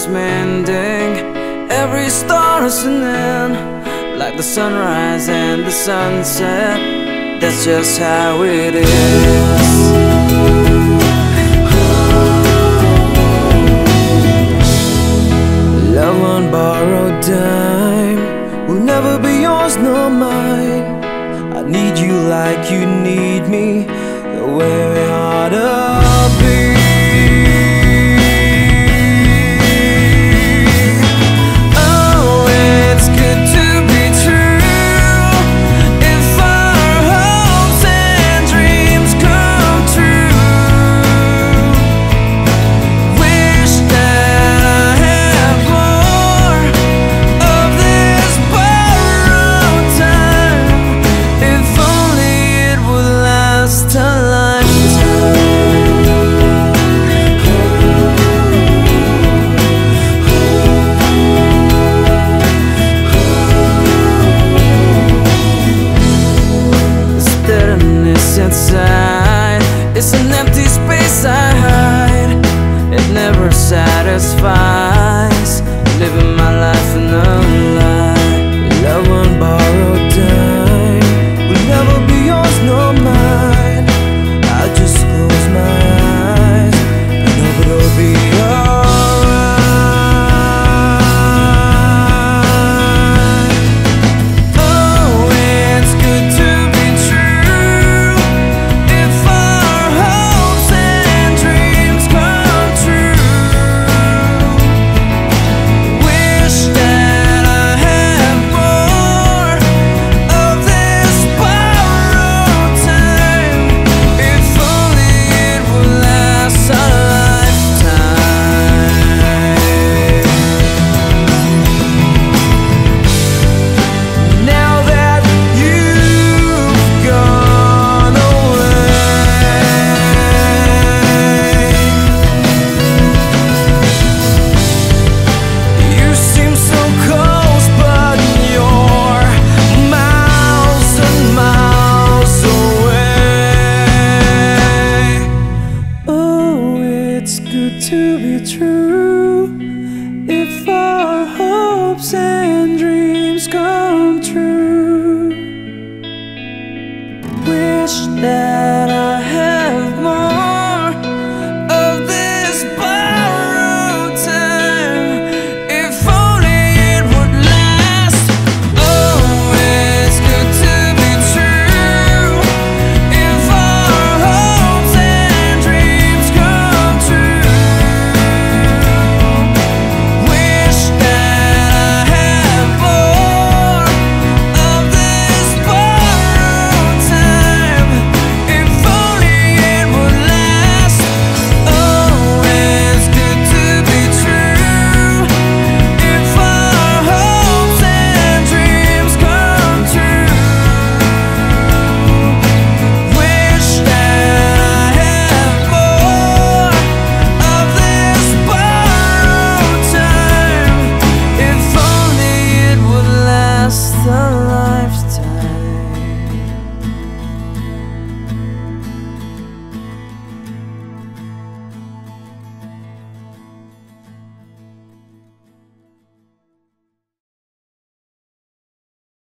expanding Every star is an end Like the sunrise and the sunset. That's just how it is. Love on borrowed time Will never be yours nor mine. I need you like you need me. The way we are. Never satisfies. Living my life in a lie